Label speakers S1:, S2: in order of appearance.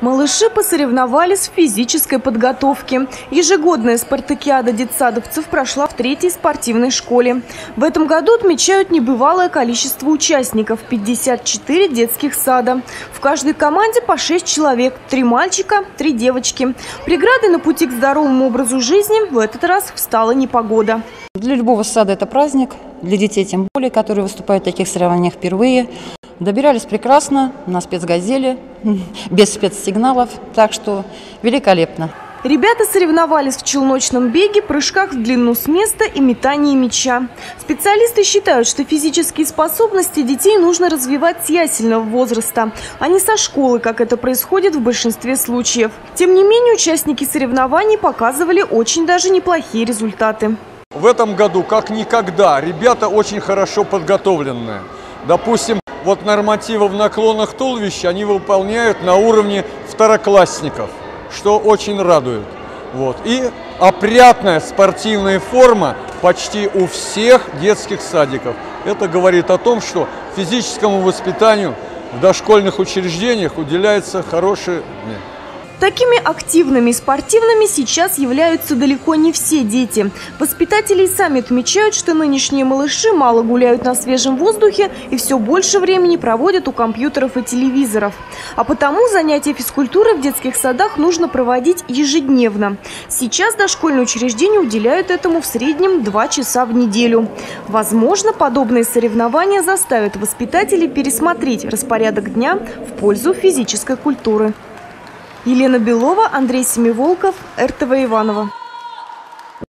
S1: Малыши посоревновались в физической подготовке. Ежегодная спартакиада детсадовцев прошла в третьей спортивной школе. В этом году отмечают небывалое количество участников – 54 детских сада. В каждой команде по 6 человек – 3 мальчика, 3 девочки. Преградой на пути к здоровому образу жизни в этот раз встала непогода.
S2: Для любого сада это праздник, для детей тем более, которые выступают в таких соревнованиях впервые. Добирались прекрасно на спецгазели, без спецсигналов, так что великолепно.
S1: Ребята соревновались в челночном беге, прыжках в длину с места и метании мяча. Специалисты считают, что физические способности детей нужно развивать с ясельного возраста, а не со школы, как это происходит в большинстве случаев. Тем не менее, участники соревнований показывали очень даже неплохие результаты.
S3: В этом году, как никогда, ребята очень хорошо подготовленные. Допустим, вот нормативы в наклонах туловища они выполняют на уровне второклассников, что очень радует. Вот. И опрятная спортивная форма почти у всех детских садиков. Это говорит о том, что физическому воспитанию в дошкольных учреждениях уделяется хорошее
S1: Такими активными и спортивными сейчас являются далеко не все дети. Воспитатели и сами отмечают, что нынешние малыши мало гуляют на свежем воздухе и все больше времени проводят у компьютеров и телевизоров. А потому занятия физкультуры в детских садах нужно проводить ежедневно. Сейчас дошкольные учреждения уделяют этому в среднем 2 часа в неделю. Возможно, подобные соревнования заставят воспитателей пересмотреть распорядок дня в пользу физической культуры. Елена Белова, Андрей Семиволков, РТВ Иванова.